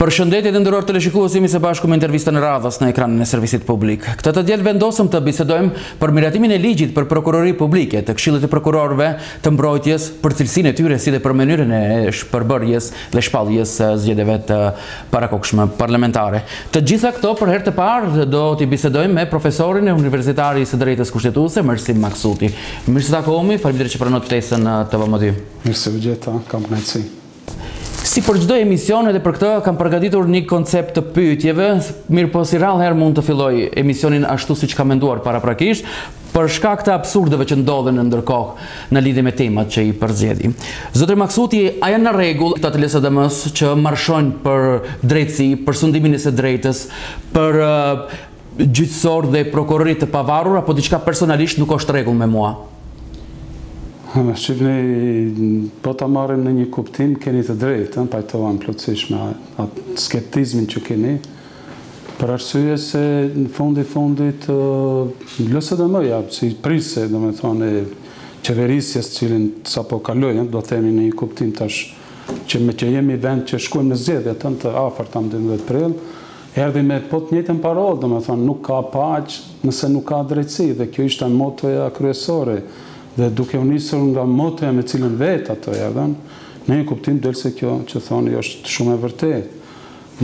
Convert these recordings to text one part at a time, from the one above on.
Përshëndetje të nderuar teleshikues, jemi së bashku me intervistën e radhës në ekranin e servisit publik. Këtë të diel vendosëm të bisedojmë për miratimin e ligjit për prokurori publike të Këshillit të Prokurorëve dhe Mbrojtjes për cilësinë e tyre si dhe për mënyrën e shpërbërjes dhe shpalljes së zgjedhjeve të parakohshme parlamentare. Të gjitha këto për herë të parë do t'i bisedojmë me profesorin universitar të së Drejtës Kushtetuese Mersim Maksuti. Mirë se takohemi, faleminderit që pranuat ftesën në TVM2. Mirë se u gjeta, kam kënaqësi. Si për çdo emision edhe për këtë kam përgatitur një koncept të pyetjeve, mirëpo si rrallëherë mund të filloj emisionin ashtu siç kam menduar paraprakisht, për shkak të absurdeve që ndodhen në ndërkohë në lidhje me temat që i përzgjedhim. Zotëri Maksuti, a janë në rregull këta të LSDM-së që marshojnë për drejtësi, për sundimin e së drejtës, për gjyqësor dhe prokurori të pavarur apo diçka personalisht nuk është rregull me mua. Shikoni, po ta marrim në një kuptim, keni të drejtë, ëh, pajtohem plotësisht me atë skeptizmin që keni, për arsye se në fund të fundit LSDM-ja, si prise, domethënë, e qeverisjes, të cilën sapo kaloi, ëh, do të themi në një kuptim tash, që meqë jemi vend që shkojmë në zgjedhje, ëh, të afërta në dymbëdhjetë prill, Erdhi me po të njëjtën parolë, domethënë nuk ka paqe nëse nuk ka drejtësi dhe kjo ishte motoja kryesore dhe duke u nisur nga motoja me cilën vetë ato erdhën, në një kuptim del se kjo që thoni ju është shumë e vërtetë.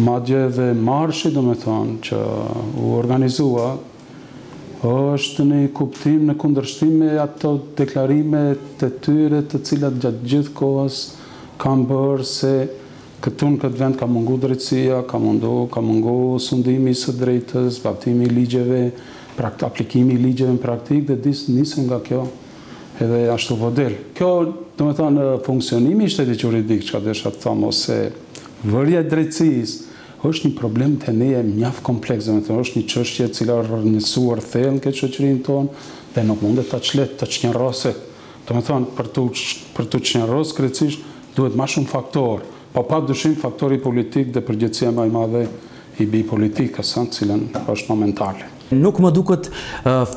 Madje edhe marshi domethënë që u organizua është në një kuptim në kundërshtim me ato deklarime të tyre të cilat gjatë gjithë kohës kanë bërë se Këtu në këtë vend ka mungu drejtësia, ka mundu, ka mungu sundimi i së drejtës, zbatimi i ligjeve, prakt, aplikimi i ligjeve në praktikë dhe nëse nisemi nga kjo edhe ashtu po del. Kjo, domethënë, funksionimi i shtetit juridik, çka desha të them, ose vërja e drejtësisë, është një problem te ne mjaft kompleks, domethënë është një çështje e cila është rrënjësuar thellë në këtë shoqërinë tonë dhe nuk mundet të ç'rre, të çrrënjoset, Domethënë, për t'u për t'u çrrënjosë krejtësisht duhet ma shumë faktorë, po pa dyshim faktori politik dhe përgjegjësia ma e madhe i bie politikës, ëh, cilën është momentale. Nuk më duket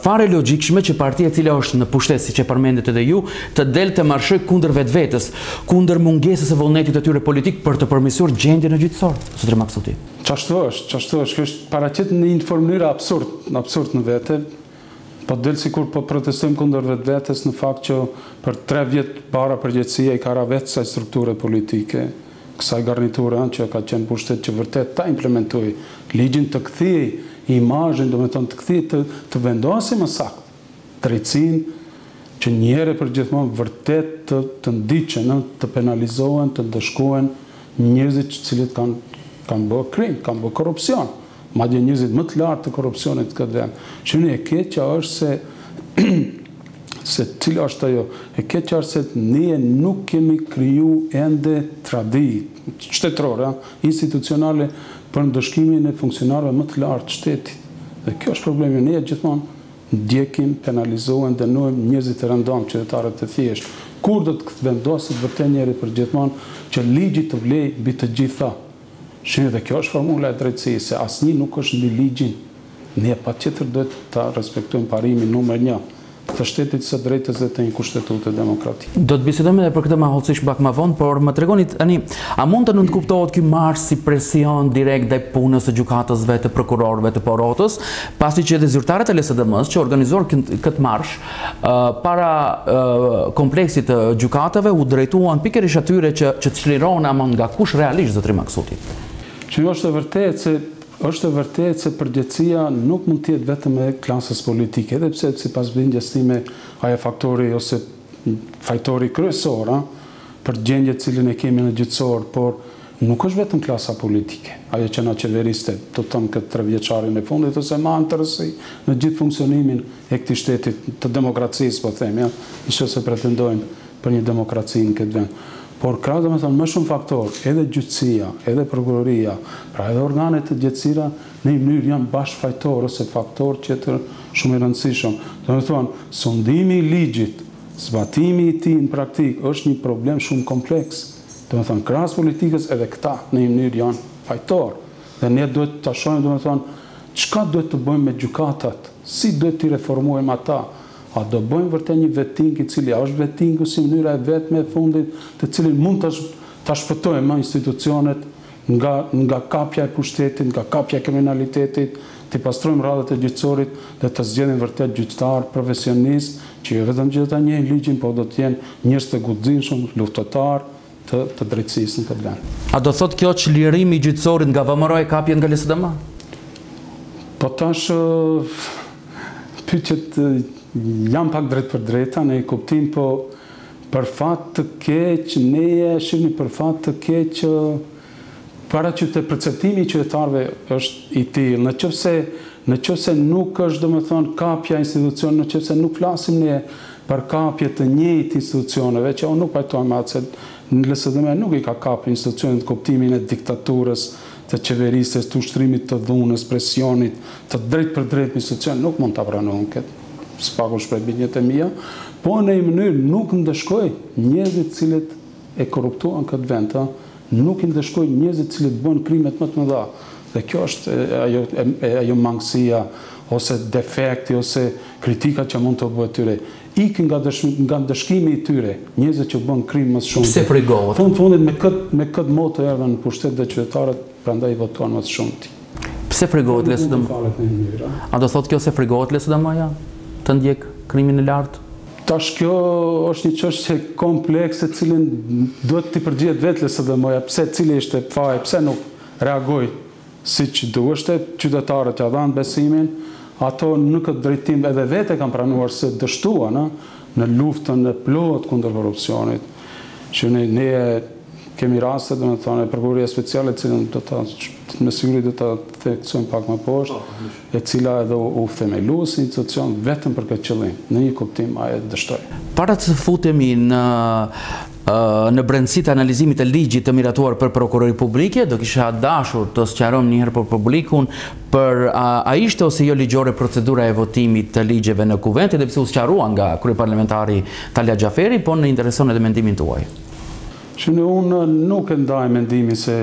fare e logjikshme që partia e cila është në pushtet, siç e përmendët edhe ju, të del të marshojë kundër vetvetes, kundër mungesës së vullnetit të tyre politik për të përmirësuar gjendjen në gjyqësor, zotëri Maksuti. Qashtu është, qashtu është, kjo është paraqet në një formë absurd, absurd në vete, Po del sikur po protestojmë kundër vetvetes në fakt që për tre vjet barra përgjegjësia i ka ra vetë kësaj strukture politike, kësaj garniture ëh që ka qenë në pushtet që vërtet ta implementojë ligjin të kthejë imazhin domethënë të kthejë të të vendosë më saktë drejtësinë që një herë e përgjithmonë vërtet të të ndiqen ëh të penalizohen të ndëshkohen njerëzit të cilët kanë kanë bërë krim kanë bërë korrupsion. Madje njerëzit më të lartë të korrupsionit në këtë vend. Shihni, e keqja është se se cila është ajo? E keqja është se ne nuk kemi kriju ende traditë shtetërore, institucionale për ndëshkimin e funksionarëve më të lartë të shtetit. Dhe kjo është problemi. Ne gjithmonë ndjekim, penalizojmë, dënojmë njerëzit e rëndomë, qytetarët e thjeshtë. Kur do të vendoset vërtet njëherë përgjithmonë që ligji të vlejë mbi të gjitha? Shihni dhe kjo është formula e drejtësisë, se asnjë nuk është mbi ligjin. Ne patjetër duhet ta respektojmë parimin numër një të shtetit të së drejtës dhe të një Kushtetute demokratike. Do të bisedojmë edhe për këtë ma hollësisht pak ma vonë, por më tregoni tani, a mund të nënkuptohet ky marsh si presion direkt ndaj punës së gjykatësve, të prokurorëve, të porotës, pasi që edhe zyrtarët e LSDM-së që organizuan këtë marsh, Para kompleksit të gjykatave u drejtuan pikërisht atyre që të çlirohen ama nga kush realisht zotri Maksuti? Po jo është e vërtetë se është e vërtetë se përgjegjësia nuk mund të jetë vetëm e klasës politike, edhe pse sipas bindjes time ajo është faktori ose fajtori kryesor, ëh, për gjendjen të cilën e kemi në gjyqësor, por Nuk është vetëm klasa politike, ajo që na qeveriste, do të thotë këtë trevjeçarin e fundit, ose ma në tërësi në gjithë funksionimin e këtij shtetit, të demokracisë po them, ja, nëse pretendojmë për një demokraci në këtë vend. Por ka, domethënë, më shumë faktorë, edhe gjyqësia, edhe prokuroria, pra edhe organet e drejtësisë, në një mënyrë janë bashkëfajtorë ose faktor tjetër shumë i rëndësishëm. Domethënë, sundimi i ligjit, zbatimi i tij në praktikë është një problem shumë kompleks. Domethënë, krahas politikës edhe këta në një mënyrë janë fajtorë dhe ne duhet ta shohim domethënë çka duhet të bëjmë me gjykatat, si duhet t'i reformojmë ata, a do bëjmë vërtet një vetting i cili a është vettingu si mënyra e vetme e fundit të cilin mund ta shpëtojmë institucionet nga nga kapja e pushtetit, nga kapja e kriminalitetit, t'i pastrojmë radhët e gjyqësorit dhe të zgjedhim vërtet gjyqtarë profesionistë që jo vetëm që do ta njohin ligjin, por do të jenë njerëz të guximshëm, luftëtarë të të drejtësisë në këtë vend. A do thotë kjo çlirim i gjyqësorit nga VMRO e kapje nga LSDM? Po tash pyetjet janë pak drejtpërdrejta në një kuptim, po. Për fat të keq ne e shihni për fat të keq që paraqitet perceptimi i qytetarëve është i tillë. Në qoftë se në qoftë se nuk është domethënë kapja e institucioneve, në qoftë se nuk flasim ne për kapje të njëjtë të institucioneve, që unë nuk pajtohem me atë se LSDM nuk i ka kapë institucionet në kuptimin e diktaturës, të qeverisjes, të ushtrimit të dhunës, presionit, të drejtpërdrejtë institucion nuk mund ta pranojmë këtë. Së paku shpreh bindjet e mia, po në një mënyrë nuk ndëshkoi njerëzit të cilët e korruptuan këtë vend, ë, nuk i ndëshkoi njerëzit të cilët bënë krimet më të mëdha. Dhe kjo është ajo ajo mangësia ose defekti ose kritika që mund t'u bëhet atyre. Iku nga nga ndëshkimi i tyre, njerëzit që bënë krim më së shumti. Pse frigohet? Fund fundit me këtë me këtë moto erdhën në pushtet dhe qytetarët Prandaj i votuan më së shumti. Pse frigohet LSDM? A do thotë kjo se frigohet LSDM-ja të ndjekë krimin e lartë? Tash kjo është një çështje komplekse të cilën duhet t'i përgjigjet vetë LSDM-ja, pse cili ishte faji, pse nuk reagoi siç duheshte, qytetarët ia dhanë besimin, ato në këtë drejtim edhe vetë e kanë pranuar se dështuan, ë? Në luftën e plotë kundër korrupsionit, që ne ne kemi raste, domethënë, e prokuroria speciale, të cilën do ta me siguri do ta theksojmë pak më poshtë, e cila edhe u themelua si institucion vetëm për këtë qëllim. Në një kuptim ajo e dështoi. Para se të futemi në Në brendësi të analizimit të ligjit të miratuar për prokurori publike, do kisha dashur të sqarojmë njëherë për publikun për a ishte ose jo ligjore procedura e votimit të ligjeve në Kuvend, edhe pse u sqarua nga kryeparlamentari Talat Xhaferi, por na intereson edhe mendimi juaj. Shihni, unë nuk e ndaj mendimin se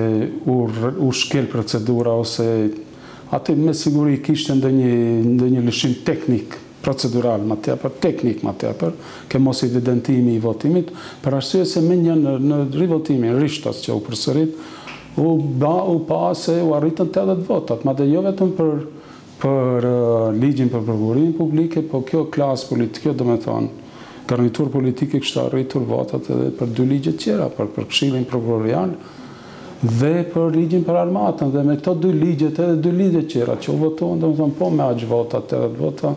u shkel procedura ose aty me siguri kishte ndonjë lëshim teknik. procedural ma tepër, teknik ma tepër, ke mosevidentimi i votimit, për arsye se me një në, në rivotimin rishtas që u përsërit, u ba u pa se u arritën 80 votat, madje jo vetëm për për ligjin për prokurorinë publike, po kjo klasë politike, kjo domethënë, garniturë politike kishte arritur votat edhe për dy ligje tjera, për, për këshillin prokurorial, Dhe për ligjin për armatën dhe me këto dy ligjet edhe dy ligjet tjera që u votuan domethënë po me aq vota, 80 vota,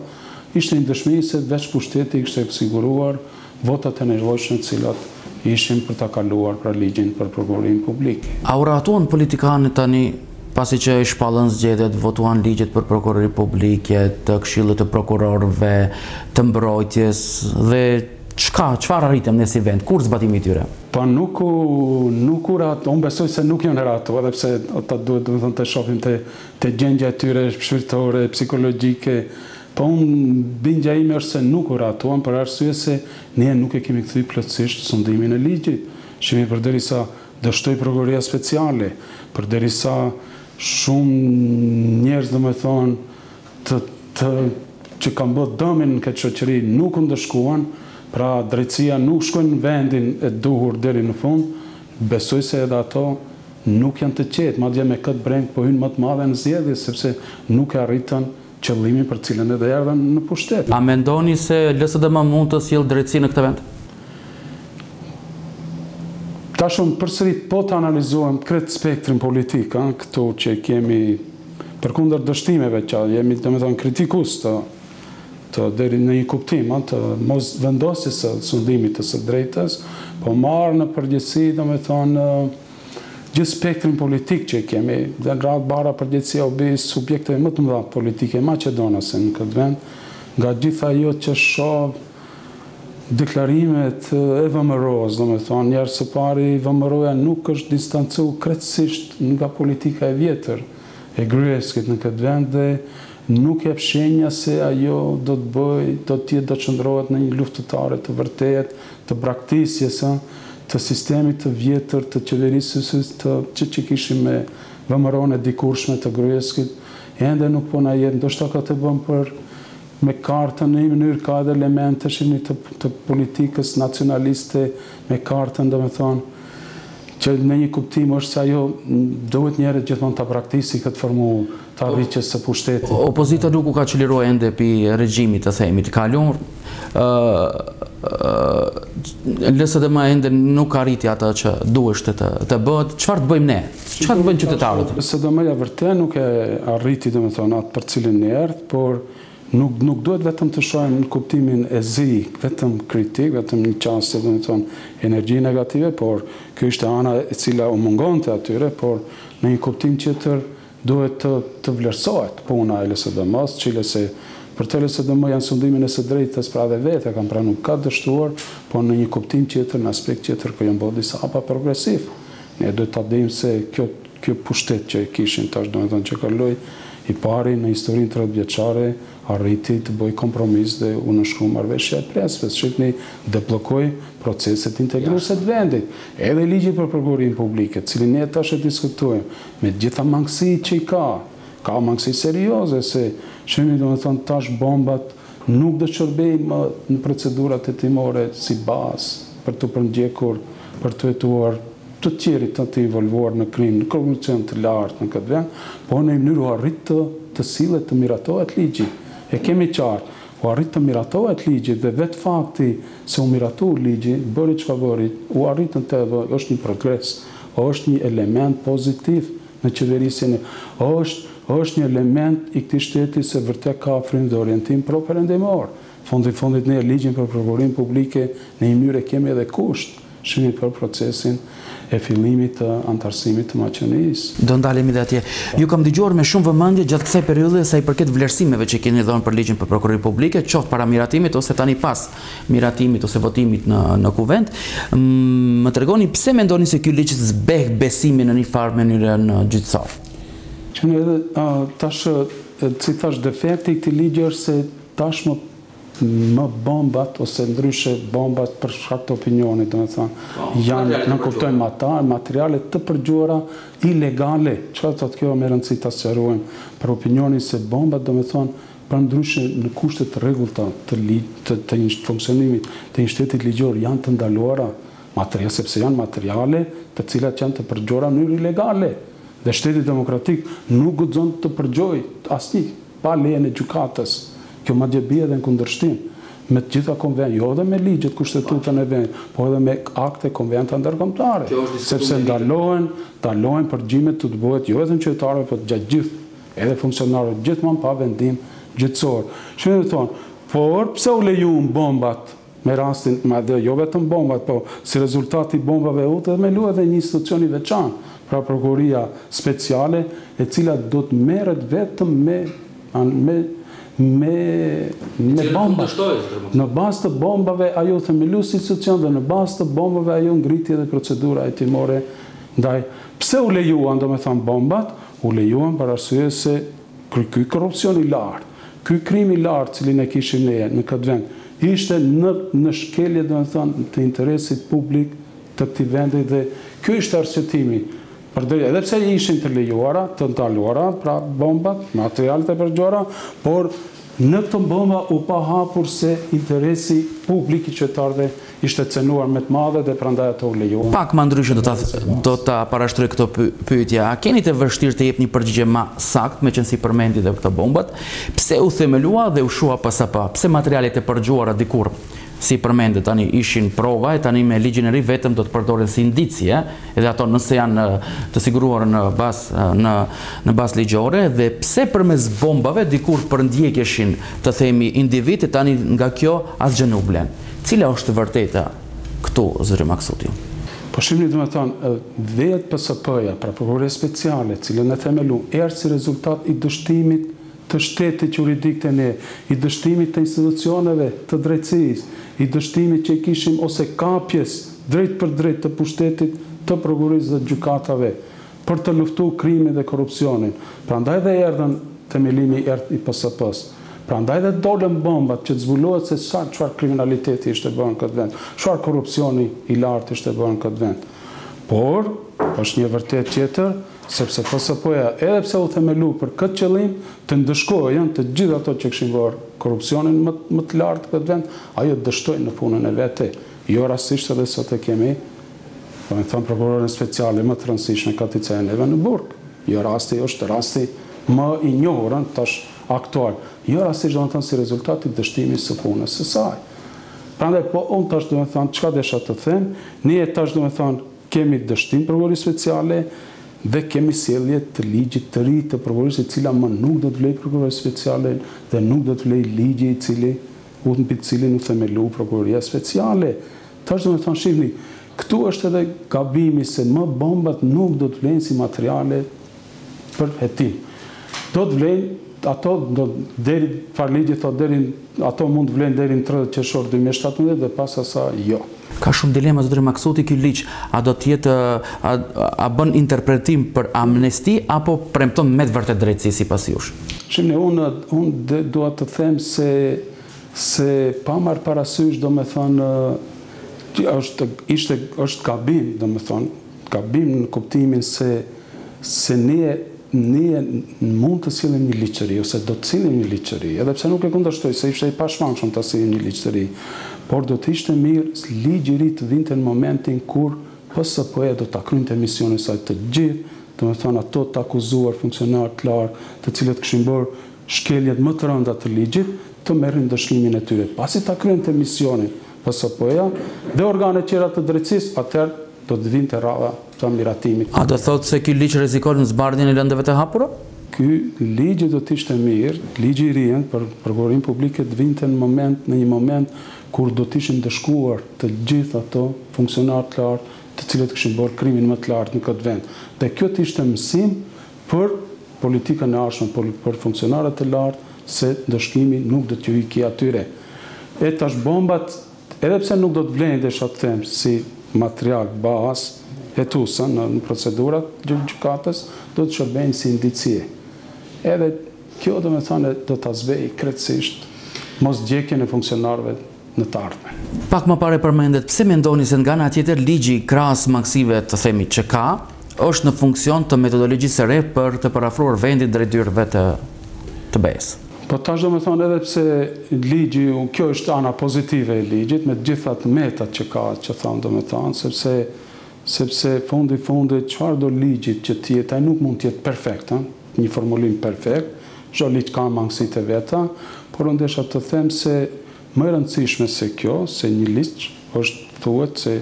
ishte një dëshmi se veç pushteti i kishte siguruar votat e nevojshme të cilat ishin për ta kaluar pra ligjin për prokurorinë publike. A u rahatuan politikanët tani pasi që i shpallën zgjedhjet, votuan ligjet për prokurori publike, të këshillit të prokurorëve, të mbrojtjes dhe. Çka, çfarë arritëm ne si vend? Ku është zbatimi i tyre? Po nuk u, nuk u ra-, unë besoj se nuk janë rahatu, edhe pse ata duhet, domethënë, të shohim te, te gjendja e tyre shpirtërore, psikologjike, po unë, bindja ime është se nuk u rahatuan për arsye se ne nuk e kemi kthy plotësisht sundimin e ligjit. Shihni, përderisa dështoi prokuroria speciale, përderisa shumë njerëz, domethënë, Të, të që kanë bërë dëmin në këtë shoqëri nuk u ndëshkuan, pra drejtësia nuk shkoi në vendin e duhur deri në fund, besoj se edhe ato nuk janë të qetë, madje me këtë brengë po hynë më të madhe në zgjedhje, sepse nuk e arritën qëllimin për të cilën edhe erdhën në pushtet. A mendoni se LSDM mund të sjellë drejtësi në këtë vend? Tash unë përsëri po të analizojmë krejt spektrin politik, ëh, këtu që kemi. Përkundër dështimeve që jemi domethënë kritikues të të deri në një kuptim ë të mos vendosjes së sundimit të së drejtës, po marrë në përgjithësi domethënë gjithë spektrin politik që kemi, në radhë të parë përgjegjësia u bie subjekteve më të mëdha politike maqedonase në këtë vend, nga gjithë ajo që shoh Deklarimet e VMRO-së, domethënë, një herë së pari VMRO-ja nuk është distancu krejtësisht nga politika e vjetër e Gruevskit në këtë vend dhe nuk jep shenja se ajo do të bëjë, do të jetë, do të shndërrohet në një luftëtare të vërtetë të braktisjes, ë, të sistemit të vjetër të qeverisjes të që që kishim me VMRO-në e dikurshme të Gruevskit, ende nuk po na jep, ndoshta këtë e bën për Me kartën në një mënyrë ka edhe elemente shihni të të politikës nacionaliste me kartën domethënë që në një kuptim është se ajo duhet një herë e përgjithmonë ta braktisë këtë formë të arritjes së pushtetit. Opozita nuk u ka çliruar ende pi regjimit të themi të kaluar ë LSDM ende nuk arriti atë që duheshte të të bëhet çfarë të bëjmë ne? Çfarë të bëjnë qytetarët? SDM-ja vërtet nuk e arriti domethënë atë për të cilën erdh, por nuk nuk duhet vetëm të shohim në kuptimin e zi, vetëm kritik, vetëm një qasje domethënë energji negative, por kjo ishte ana e cila u mungonte atyre, por në një kuptim tjetër duhet të të vlerësohet puna e LSDM-së, si që për të LSDM-ja në sundimin e së drejtës, pra dhe vetë e kanë pranu, ka dështuar, por në një kuptim tjetër, në aspekt tjetër, ka janë bo disa hapa progresiv. Ne duhet ta dimë se kjo ky pushtet që e kishim tash, domethënë që kaloi i pari në historinë tridhjetë vjeçare arriti të bëjë kompromis dhe u nënshkru marrëveshja e Prespës, shihni debllokoi proceset integruese të vendit. Edhe ligji për prokurorinë publike, të cilin ne tash e diskutojmë, me të gjitha mangësitë që i ka, ka mangësi serioze se shihni domethënë tash bombat, Nuk do të shërbejnë më në procedurat hetimore si bazë për t'u përndjekur, për të hetuar të tjerët të involvuar në krim, në korrupsion të lartë në këtë vend, por në një mënyrë u arrit të të sillet të miratohet ligji. E kemi të qartë, u arrit të miratohet ligji dhe vetë fakti se u miratu ligji, bëri çka bëri, u arritën të, është një progres, është një element pozitiv në qeverisje është është një element i këtij shteti se vërtet ka frymë dhe orientim properëndimor fund i fundit ne ligjin për prokurorinë publike në një mënyrë e kemi edhe kusht shumë për procesin e fillimit të anëtarësimit të Maqedonisë. Do ndalemi dhe atje. Ju kam dëgjuar me shumë vëmendje gjatë kësaj periudhe sa i përket vlerësimeve që keni dhënë për ligjin për prokurorinë publike, qoftë para miratimit ose tani pas. miratimit ose votimit në në kuvend. Më tregoni pse mendoni se ky ligj zbeh besimin në një farë mënyre në gjyqësor? Që ne edhe tash si thashë defekti i këtij ligji është se tashmë më bombat ose ndryshe bombat për shkak të opinionit, domethënë, po, janë ne kuptojmë ata materiale të përgjuara ilegale. Çfarë është kjo me rëndësi ta sqarojmë për opinionin se bombat domethënë Përndryshe në kushte të rregullta të të funksionimit të një shtetit ligjor janë të ndaluara materiale sepse janë materiale të cilat janë të përgjuara në mënyrë ilegale dhe shteti demokratik nuk guxon të përgjojë asnjë pa lejen e gjykatës kjo madje bie edhe në kundërshtim me të gjitha konven jo edhe me ligjet kushtetutën e vendit po edhe me akte konventa ndërkombëtare sepse ndalohen ndalohen përgjimet të të bëhet jo vetëm qytetarëve po gjatë gjithë Edhe funksionarët gjithmonë pa vendim gjyqësor. Shkojnë dhe thonë, Por, pse u lejuan bombat me rastin, madje jo vetëm bombat, por si rezultat i bombave u themelua edhe një institucion i veçantë, pra Prokuroria Speciale, e cila do të merret vetëm me me me me bombat. Në bazë të bombave ajo u themelua si institucion dhe në bazë të bombave ajo ngriti edhe procedura hetimore ndaj Pse u lejuan, domethënë, bombat? U lejuan për arsye se ky ky korrupsion i lartë, ky krim i lartë të cilin e kishim ne në këtë vend, ishte në në shkelje domethënë të interesit publik të këtij vendi dhe ky ishte arsyetimi përderi edhe pse ishin të lejuara, të ndaluara pra bombat, materialet e përgjuara, por Në këto bomba u pa hapur se interesi publik i qytetarëve ishte cenuar me të madhe dhe prandaj ato u lejuan. Pak ma ndryshe do ta do ta parashtroj këto pyetje. A keni të vështirë të jepni një përgjigje ma saktë, meqenëse i përmendët dhe këto bombat? Pse u themelua dhe u shuha PSP? Pse materialet e përgjuara dikur si përmendët tani ishin prova e tani me ligjin e ri vetëm do të përdoren si indicie edhe ato nëse janë të siguruara në bazë në në bazë ligjore dhe pse përmes bombave dikur përndjekeshin të themi individë e tani nga kjo asgjë nuk vlen. Cila është e vërteta këtu zotëri Maksuti? Po shihni domethënë vetë PSP-ja, pra Prokuroria Speciale, e cila u themelu, erdh si rezultat i dështimit të shtetit juridik te ne, i dështimit të institucioneve të drejtësisë, i dështimit që i kishim ose kapjes drejtpërdrejt të pushtetit të prokurorisë dhe të gjykatave për të luftu krimin dhe korrupsionin. Prandaj dhe erdhën themelimi erdh i PSP-së. Prandaj dhe dolën bombat që të zbulohet se sa çfarë kriminaliteti ishte bërë në këtë vend, çfarë korrupsioni i lartë ishte bërë në këtë vend. Por, është një e vërtetë tjetër, Sepse PSP-ja, edhe pse u themelu për këtë qëllim, të ndëshkohen të gjithë ato që kishin bërë korrupsionin më, më të lartë në këtë vend, ajo dështoi në punën e vet. Jo rastësisht edhe sot e kemi, domethënë prokuroren speciale më të rëndësishme Katica Janeva në burg. Jo rasti është rasti më i njohur, ëh, tash aktual. Jo rastësisht domethënë si rezultat i dështimit së punës së saj. Prandaj po unë tash domethënë çka desha të them, ne tash domethënë Kemi dështim Prokurorinë Speciale dhe kemi sjellje të ligjit të ri të Prokurorisë e cila më nuk do të vlejë Prokuroria Speciale dhe nuk do të vlejë ligji i cili u mbi të cilin u themelu Prokuroria Speciale. Tash domethënë shihni, këtu është edhe gabimi se më bombat nuk do të vlejnë si materiale për hetim. Do të vlejnë ato do deri prap ligji thotë deri ato mund të vlejnë deri më tridhjetë qershor dy mijë e shtatëmbëdhjetë dhe pas asaj jo. Ka shumë dilema zotëri Maksuti ky ligj, a do të jetë a a bën interpretim për amnesti apo premton me të vërtetë drejtësi sipas jush? Shihni unë unë dua të them se se pa marrë parasysh domethënë është ishte është gabim domethënë gabim në kuptimin se se ne ne mund të sillim një ligj të ri ose do të sillim një ligj të ri, edhe pse nuk e kundërshtoj se ishte i pashmangshëm ta sillim një ligj të ri, por do të ishte mirë ligji i ri të vinte në momentin kur PSP-ja do ta kryente misionin e saj të gjithë, domethënë ato të akuzuar funksionarë të lartë të cilët kishin bërë shkeljet më të rënda të ligjit të merrnin ndëshkimin e tyre. Pasi ta kryente misionin PSP-ja dhe organet tjera të drejtësisë, atëherë Do të vinte radha te miratimit. A do thotë se ky ligj rrezikon zbardhjen e lëndëve të hapura? Ky ligj do të ishte mirë, ligji i ri ëh, për prokurorin publik që të vinte në moment, në një moment kur do të ishin ndëshkuar të gjithë ato funksionarë të lartë të cilët kishin bërë krimin më të lartë në këtë vend. Dhe kjo të ishte mësim për politikën e ardhshme, për për funksionarët e lartë se ndëshkimi nuk do t'ju iki atyre. E tash bombat Edhe pse nuk do të vlejnë desha të them si material bazë hetuese në procedurat e gjykatës, do të shërbejnë si indici. Edhe kjo domethënë do ta zbehë krejtësisht mosdjekjen e funksionarëve në të ardhmen. Pak më parë e përmendët pse mendoni se nga ana tjetër ligji krahas mangësive të themi që ka, është në funksion të metodologjisë së re për të përafruar vendin drejt dyerve të të BE-së. Po tash domethënë edhe pse ligji, kjo është ana pozitive e ligjit, me të gjitha të metat që ka, që thonë domethënë, sepse sepse fundi i fundit çfarëdo ligjit që të jetë, ai nuk mund të jetë perfekt, ëh, një formulim perfekt, çdo ligj ka mangësitë e veta, por unë desha të them se Më e rëndësishme se kjo, se një ligj, është thuhet se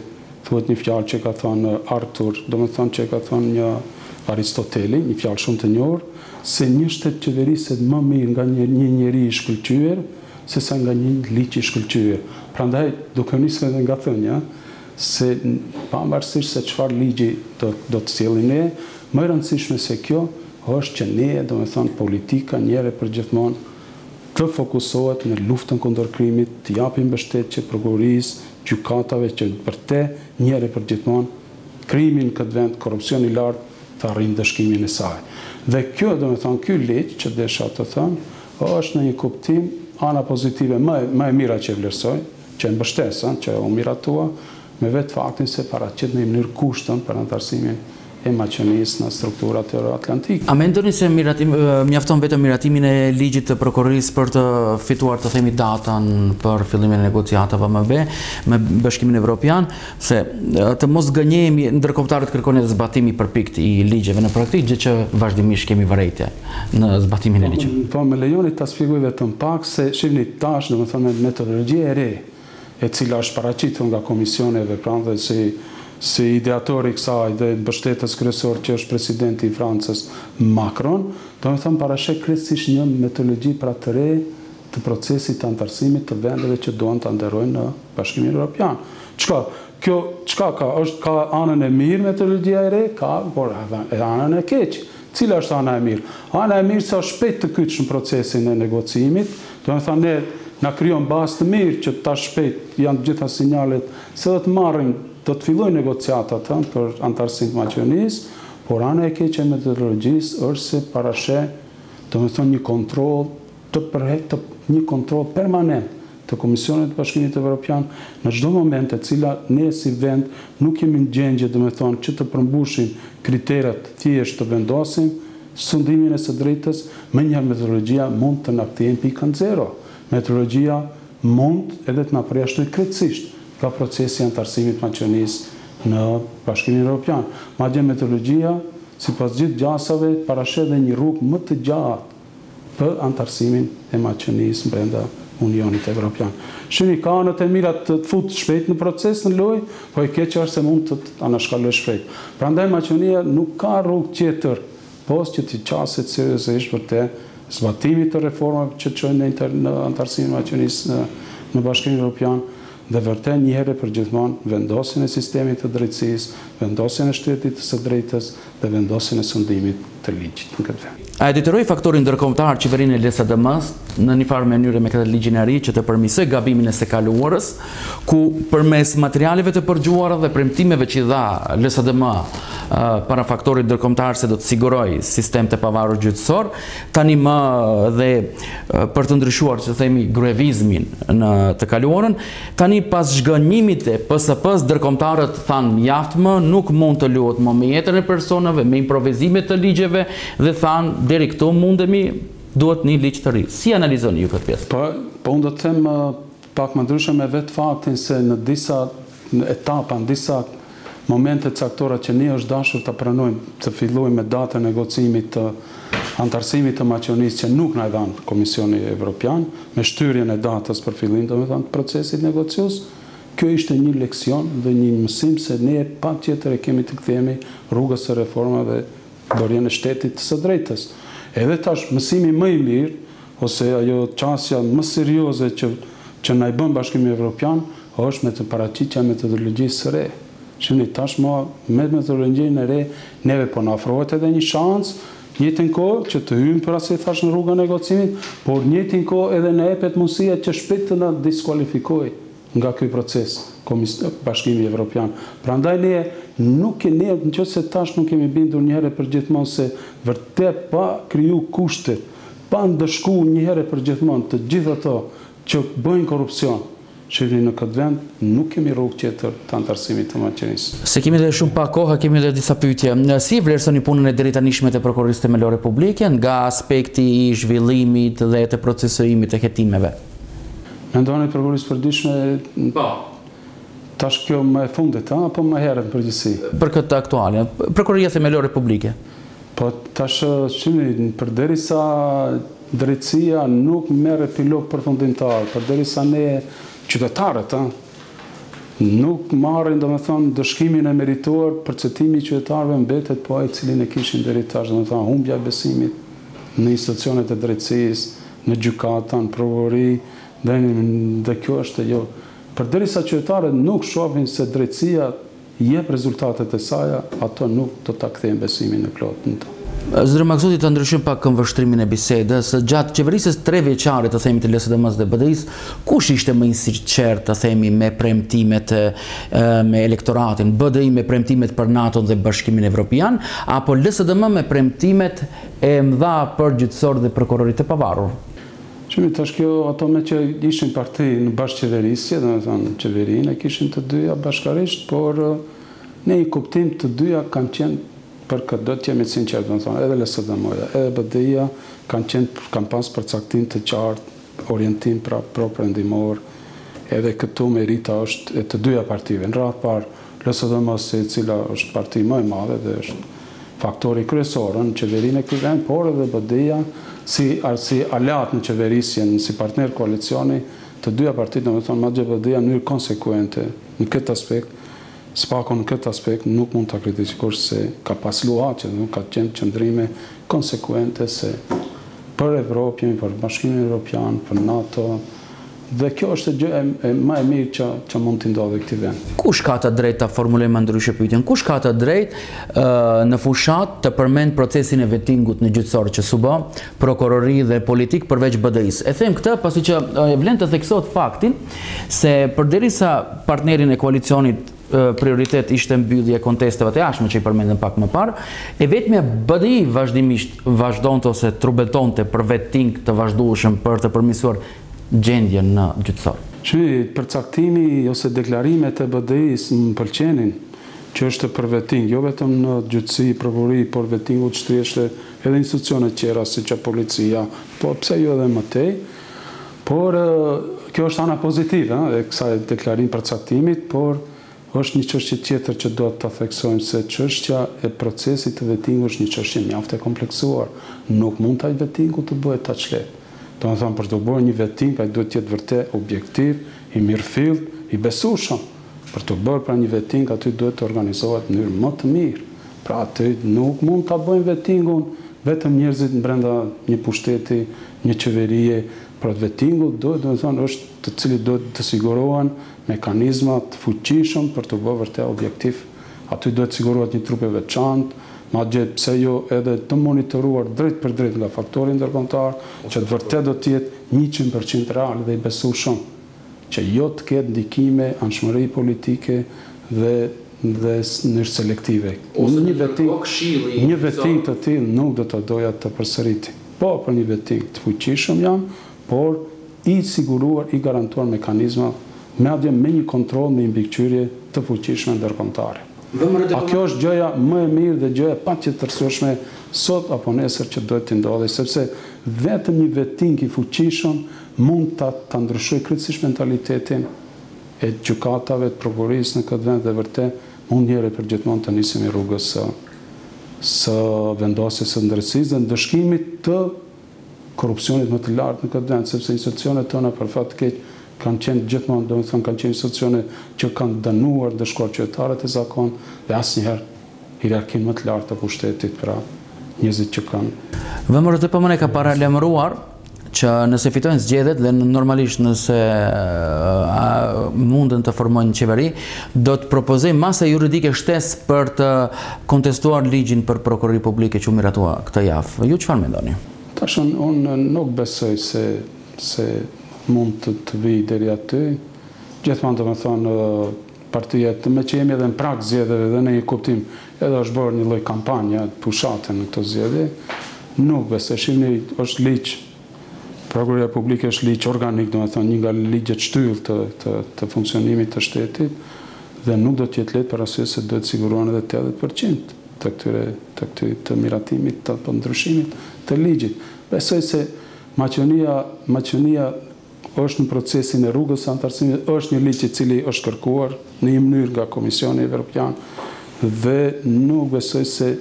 thuhet një fjalë që e ka thënë Arthur, domethënë që e ka thënë një Aristoteli, një fjalë shumë të njohur, se një shtet qeveriset më mirë nga një një njeri i shkëlqyer, se sa nga një ligj i shkëlqyer. Prandaj, duke nisur edhe nga thënia, se pavarësisht se çfarë ligji do do të sjellim ne, më e rëndësishme se kjo, është që ne, domethënë politika, një herë e përgjithmonë, të fokusohet në luftën kundër krimit, t'i japi mbështetje prokurorisë, gjykatave që për te një herë e përgjithmonë krimi në këtë vend, korrupsioni i lartë të arrijë ndëshkimin e saj. Dhe kjo, domethënë ky ligj që desha të them, është në një kuptim ana pozitive më e më e mira që e vlerësoj, që e mbështes, ëh, që u miratua, me vetë faktin se paraqet në një mënyrë kushtin për anëtarësimin e Maqedonisë në strukturat euroatlantike. A mendoni se mjafton vetëm miratimin e ligjit të prokurorisë për të fituar të themi datën për fillimin e negociatave më be me Bashkimin Evropian, se të mos gënjehemi, ndërkombëtarët kërkojnë edhe zbatimi i përpiktë i ligjeve në praktikë, gjë që vazhdimisht kemi vërejtje në zbatimin e ligjeve. Po më lejoni ta shpjegoj vetëm pak se shihni tash, domethënë metodologjia e re, e cila është paraqitur nga Komisioni Evropian dhe si si ideator i kësaj dhe mbështetës kryesor që është presidenti i Francës, Macron, domethënë parasheh krejtësisht një metodologji pra të re të procesit të anëtarësimit të vendeve që duan të aderojnë në Bashkimin Europian. Çka kjo çka ka, është ka anën e mirë metodologjia e re, ka por edhe anën e keq, Cila është ana e mirë? Ana e mirë se shpejt të kyç në procesin e negocimit, domethënë ne na krijon bazë të mirë që tash shpejt janë të gjitha sinjalet se do të marrim, do të fillojnë negociatat ëh për anëtarësim të Maqedonisë, por ana e keqe e metodologjisë është se parasheh domethënë një kontroll të përhershëm një kontroll permanent të Komisionit të Bashkimit Evropian në çdo moment e cila ne si vend nuk jemi në gjendje domethënë që të përmbushim kriteret thjesht të vendosim sundimin e së drejtës menjëherë metodologjia mund të na kthejë në pikën zero metodologjia mund edhe të na përjashtojë krejtësisht nga procesi i anëtarësimit Maqedonisë në Bashkimin Evropian madje metodologjia sipas gjithë gjasave parasheh dhe një rrugë më të gjatë për anëtarësimin e Maqedonisë brenda Unionit Evropian. Shihni ka anët e mira të të futë shpejt në proces në lojë, po e keqja është se mund të të anashkalojë shpejt. Prandaj Maqedonia nuk ka rrugë tjetër pos që t'i qaset seriozisht vërtet zbatimit të reformave që çojnë në në anëtarësimin e Maqedonisë në në Bashkimin Evropian, Dhe vërtet një herë e përgjithmonë, vendosjen e sistemit të drejtësisë, vendosjen e shtetit të së drejtës dhe vendosjen e sundimit të ligjit në këtë vend. A e detyroi faktori ndërkombëtar qeverinë e LSDM-së në njëfarë mënyre me këtë ligjin e ri që të përmirësojë gabimin e së kaluarës, ku përmes materialeve të përgjuara dhe premtimeve që i dha LSDM-a para faktorit ndërkombëtar se do të sigurojë sistem të pavarur gjyqësor, Tani më dhe për të ndryshuar që themi gruevizmin në të kaluarën, tani pas zhgënjimit e PSP-s ndërkombëtarët thanë mjaft më, nuk mund të luhet më me jetën e personave, me improvizime të ligjeve dhe thanë deri këtu mundemi, duhet një ligj të ri. Si analizoni ju këtë pjesë? Po, po unë do të them Pak më ndryshe me vetë faktin se në disa etapa, në disa momente të caktuara që ne është dashur ta pranojmë, të fillojmë me datën e negocimit të anëtarësimit të Maqedonisë që nuk na e dha Komisioni Evropian, me shtyrjen e datës për fillim domethënë të procesit negociues, kjo ishte një leksion dhe një mësim se ne patjetër e kemi të kthehemi rrugës së reformave dhe bërjen e shtetit të së drejtës. Edhe tash mësimi më i mirë ose ajo qasja më serioze që që na i bën Bashkimi Evropian është met paraqitja e metodologjisë së re. Shihni, tashmë me metodologjinë e re neve po na ofrohet edhe një shans njëjtën kohë që të hyjmë pra si thashë në rrugën e negocimit, por njëjtën kohë edhe na jepet mundësia që shpejt të na diskualifikojë. nga ky proces Bashkimi Evropian. Prandaj ne nuk e ne nëse tash nuk kemi bindur një herë e përgjithmonë se vërtet pa kriju kushtet, pa ndëshku një herë e përgjithmonë të gjithë ato që bëjnë korrupsion, shihni në këtë vend nuk kemi rrugë tjetër të anëtarësimit të Maqedonisë. Se kemi dhe shumë pak kohë, kemi dhe disa pyetje. Si e vlerësoni punën e deritanishme të Prokurorisë Themelore Publike nga aspekti i zhvillimit dhe të procesuimit të hetimeve? Mendoni prokurorinë e përditshme? Po. Tash kjo më e fundit, a? Apo më herët në përgjithësi? Për këtë të aktualin. Prokuroria Themelore Publike. Po tash shikoni, përderisa drejtësia nuk merr epilog përfundimtar, përderisa ne qytetarët, a? Nuk marrin, domethënë, ndëshkimin e merituar, perceptimi i qytetarëve mbetet po ai cilin e kishin deri tash, domethënë, humbja e besimit në institucionet e drejtësisë, në gjykata, në prokurori, dhe kjo është ajo. Përderisa qytetarët nuk shofin se drejtësia jep rezultatet e saja, ato nuk do ta kthejnë besimin e plotë në to. Zotëri Maksuti ta ndryshim pak këndvështrimin e bisedës, gjatë qeverisjes tre vjeçare të themi të LSDM-së dhe BDI-së, kush ishte më i sinqertë të themi me premtimet me elektoratin, BDI me premtimet për NATO-n dhe Bashkimin Evropian, apo LSDM me premtimet e mëdha për gjyqësor dhe prokurori të pavarur. Shikoni, tash kjo, ato meqë ishin parti në bashkëqeverisje, domethënë qeverinë e kishin të dyja bashkërisht, por në një kuptim të dyja kanë qenë për këtë, do të jemi të sinqertë, domethënë edhe LSDM-ja, edhe BDI-ja kanë qenë, kanë pas përcaktim të qartë, orientim properëndimor, edhe këtu merita është e të dyja partive, në radhë të parë, LSDM-së e cila është parti më e madhe dhe është faktori kryesor në qeverinë e këtij vendi, por edhe BDI-ja si si aleat në qeverisje, si partner koalicioni, të dyja partitë, domethënë madje BDI-ja në mënyrë konsekuente në këtë aspekt, së paku në këtë aspekt nuk mund ta kritikosh se ka pas luhatje, domethënë ka qenë qëndrime konsekuente se për Evropën, për Bashkimin Evropian, për NATO, Dhe kjo është gjëja më e mirë që që mund të ndodhë këtij vend. Kush ka të drejtë, ta formuloj më ndryshe pyetjen? Kush ka të drejtë në fushatë të përmendë procesin e vetingut në gjyqësor që s'u bë, prokurori dhe politikë përveç BDI-së? E them këtë pasi që ia vlen të theksohet fakti se përderisa partnerin e koalicionit prioritet ishte mbyllja e kontesteve të jashtme që i përmendëm pak më parë, e vetmja BDI vazhdimisht vazhdonte ose trubetonte për veting të vazhdueshëm për të përmirësuar gjendjen në gjyqësor. Ky përcaktimi ose deklarimet e BDI-së më pëlqenin, që është për vetting, jo vetëm në gjyqësi, prokurori, por vettingu të shtrihet edhe në institucione tjera siç është policia, por pse jo edhe më tej, por kjo është ana pozitive e kësaj deklarim përcaktimit, por është një çështje tjetër që do ta theksojmë se çështja e procesit të vettingut është një çështje mjaft e kompleksuar, nuk mundet ai vettingu të bëhet aq lehtë. Domethënë për të bërë një veting ai duhet të jetë vërtet objektiv, i mirëfilltë, i besueshëm. Për të bërë pra një veting aty duhet të organizohet në mënyrë më të mirë. Pra aty nuk mund ta bëjnë vetingun vetëm njerëzit brenda një pushteti, një qeverie, pra vetingu duhet domethënë është të cilit duhet të sigurohen mekanizma të fuqishëm për të bërë vërtet objektiv. Aty duhet të sigurohet një trup e veçantë, madje pse jo edhe të monitoruar drejtpërdrejt nga faktori ndërkombëtar, që të vërtet do të jetë njëqind për qind real dhe i besueshëm, që jo të ketë ndikime, anshmëri politike dhe dhe mënyrë selektive. Një vetting të tillë nuk do ta doja të përsëritej. Po për një vetting të fuqishëm jam, por i siguruar, i garantuar me mekanizma, madje me një kontroll, me një mbikëqyrje të fuqishme ndërkombëtare. A kjo është gjëja më e mirë dhe gjëja e patjetërsueshme sot apo nesër që duhet të ndodhë, sepse vetëm një vetting i fuqishëm mund ta ta ndryshojë krejtësisht mentalitetin e gjykatave, të prokurorisë në këtë vend dhe vërtet mund një herë e përgjithmonë të nisemi rrugës së së vendosjes së drejtësisë dhe ndëshkimit të korrupsionit më të lartë në këtë vend, sepse institucionet tona për fat të keq kanë qenë gjithmonë, domethënë kanë qenë institucione që kanë dënuar, ndëshkuar qytetarët e zakonshëm dhe asnjëherë hierarkinë më të lartë të pushtetit, pra njerëzit që kanë. VMRO-DPMNE e ka paralajmëruar që nëse fitojnë zgjedhjet dhe normalisht nëse munden të formojnë qeveri, Do të propozojë masa juridike shtesë për të kontestuar ligjin për prokurori publike që u miratua këtë javë. Ju çfarë mendoni? Tash unë unë nuk besoj se se mund të të vijë deri aty. Gjithmonë domethënë ë partia të meqë jemi edhe në prag zgjedhjeve dhe në një kuptim edhe është bërë një lloj kampanje fushate në këto zgjedhje nuk besoj shihni është ligj Prokuroria Publike është ligj organik, domethënë një nga ligjet shtyllë të të të funksionimit të shtetit dhe nuk do të jetë lehtë për arsye se duhet të sigurohen edhe tetëdhjetë për qind të këtyre të këtij të miratimit të apo ndryshimit të ligjit. Besoj se Maqedonia Maqedonia Është në procesin e rrugës së anëtarësimit, është një ligj i cili është kërkuar në një mënyrë nga Komisioni Evropian dhe nuk besoj se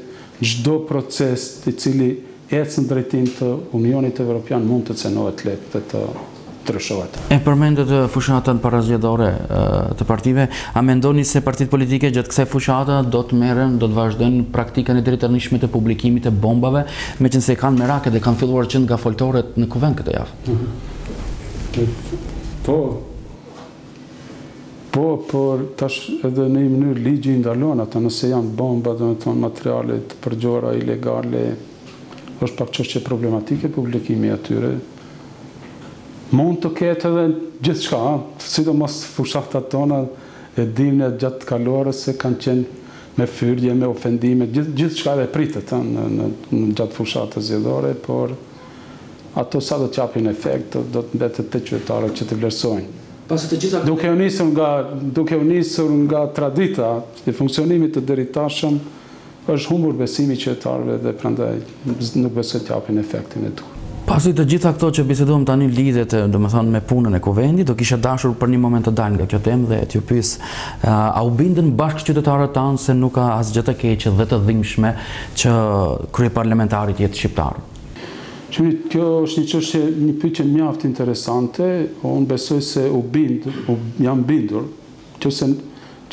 çdo proces i cili ecë në drejtim të Unionit Evropian mund të cenohet lehtë dhe të ndryshohet. E përmendët fushatën parazgjedhore të partive, a mendoni se partitë politike gjatë kësaj fushate do të merren, do të vazhdojnë praktikën e deritanishme të publikimit të bombave, meqenëse kanë merak dhe kanë filluar që nga foltoret në Kuvend këtë javë? Po, po, por tash edhe në një mënyrë ligji i ndalon ata nëse janë bomba, do të thotë materiale të përgjora ilegale. Është pak çështje problematike publikimi i atyre. Mund të ketë edhe gjithçka, sidomos fushatat tona e dimë ne gjatë kaluarës se kanë qenë me fyerje, me ofendime, gjithçka edhe pritet, ëh, në, gjatë fushatës zgjedhore, por Ato sa do të japin efekt, do të mbetet te qytetarët që të vlerësojnë. Duke u nisur nga duke u nisur nga tradita e funksionimit të deritashëm, është humbur besimi i qytetarëve dhe prandaj nuk besoj të japin efektin e duhur. Pasi të gjitha këto që biseduam tani lidhet, domethënë, me punën e Kuvendit, do kisha dashur për një moment të dal nga kjo temë dhe t'ju pyes, a u bindën bashkëqytetarët tanë se nuk ka asgjë të keqe dhe të dhimbshme që kryeparlamentari të jetë shqiptar? Kjo është një çështje, një pyetje mjaft interesante. Unë besoj se u bindën, jam i bindur, nëse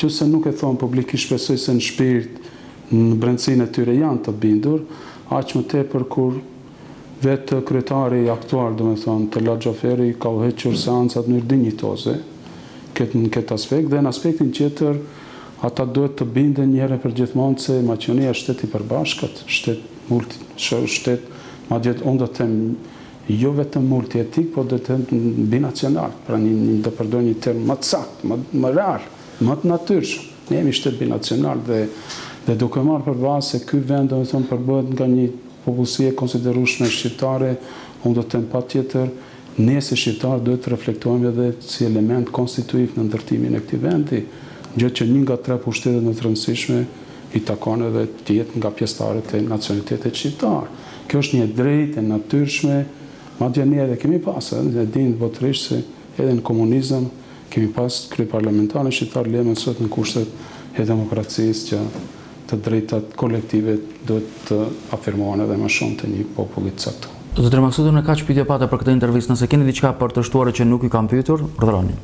nëse nuk e thonë publikisht, shpresoj se në shpirt, në brendësinë e tyre janë të bindur, aq më tepër kur vetë kryetari aktual, domethënë Talat Xhaferi ka udhëhequr seancat në mënyrë dinjitoze, këtë në këtë aspekt dhe në aspektin tjetër ata duhet të binden një herë e përgjithmonë se Maqedonia është shtet i përbashkët, shtet Multi është shtet, madje unë do të them jo vetëm multietnik, por do të them binacional, pra një, një do përdorja një term më të saktë, më, më real, më të natyrshëm. Ne jemi shtet binacional dhe dhe duke marrë për bazë se ky vend domethënë përbëhet nga një popullsi e konsiderueshme shqiptare, unë do të them patjetër Ne si shqiptarë duhet të reflektojmë edhe si element konstituiv në ndërtimin e këtij vendi, gjë që një nga tre pushtetet më të rëndësishme i takon edhe të jetë nga pjesëtarët e nacionalitetit shqiptar. Kjo është një e drejtë e natyrshme, madje ne edhe kemi pas, e dimë botërisht se edhe në komunizëm kemi pas kryeparlamentarin shqiptar, le më sot në kushtet e demokracisë që Të drejtat kolektive duhet të afirmohen edhe më shumë te një populli të caktuar. Zotëri Maksuti, unë kaq pyetje pata për këtë intervistë, nëse keni diçka për të shtuar e që nuk ju kam pyetur, urdhëroni.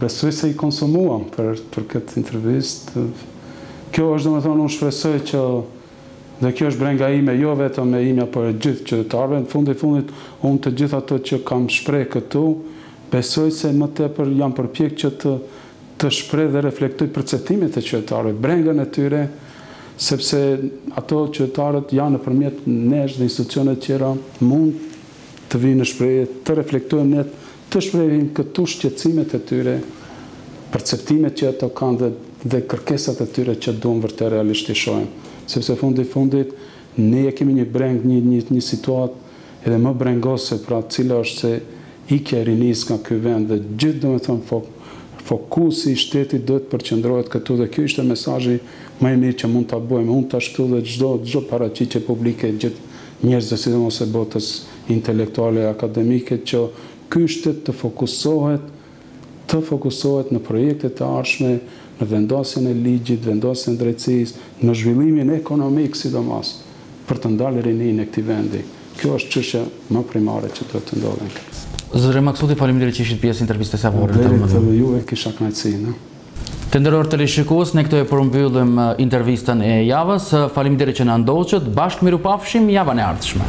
Besoj se i konsumuam për këtë intervistë. Kjo është, domethënë, unë shpresoj që dhe kjo është brenga ime, jo vetëm e imja, por e gjithë qytetarëve, në fund e fundit unë të gjithë ato që kam shpreh këtu, besoj se më tepër jam përpjek që të të shpreh dhe reflektoj perceptimet e qytetarëve, brengën e tyre, sepse ato qytetarët janë nëpërmjet nesh dhe institucioneve tjera mund të vijnë në shprehje, të reflektojnë, të shprehin këtu shqetësimet e tyre, perceptimet që ato kanë dhe dhe kërkesat e tyre që duan vërtet realisht t'i shohin. Sepse fundi i fundit ne e kemi një brengë, një një një situatë Edhe më brengose pra cila është se ikja e rinisë nga ky vend dhe gjithë domethënë fokusi i shtetit duhet të përqendrohet këtu dhe kjo ishte mesazhi më e mirë që mund ta bëjmë unë tash këtu dhe çdo çdo paraqitje publike gjithë njerëzve sidomos të botës intelektuale e akademike që ky shtet të fokusohet të fokusohet në projekte të ardhshme, në vendosjen e ligjit, vendosjen e drejtësisë, në zhvillimin ekonomik sidomos, për të ndalë rininë e këtij vendi. Kjo është çështja më primare që duhet të ndodhë. Zotëri Maksuti, faleminderit që ishit pjesë e intervistës javore. Faleminderit edhe juve, kisha kënaqësinë. Të nderuar teleshikues, ne këtu e përmbyllim intervistën e javës. Faleminderit që na ndoqët. Bashkë mirupafshim javën e ardhshme.